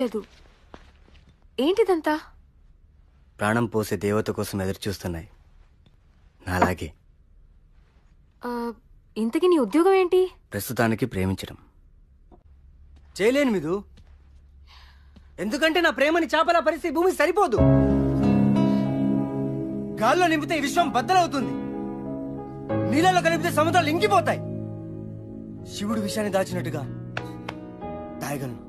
లేదు ఏంటిదంతా? ప్రాణం పోసే దేవత కోసం ఎదురు చూస్తున్నాయి నాలాగే. ఆ, ఇంతకీ నీ ఉద్యోగం ఏంటి? ప్రస్తుతానికి ప్రేమించడం. చేయలేను మిదు ఎందుకంటే నా ప్రేమని చేపల పరిస్థితి భూమి సరిపోదు. గాల్లో నింపితే ఈ విశ్వం బద్దలవుతుంది. నీళ్ళలో కలిపితే సముద్రాలు ఇంకిపోతాయి. శివుడు విషయాన్ని దాచినట్టుగా దాయగలను.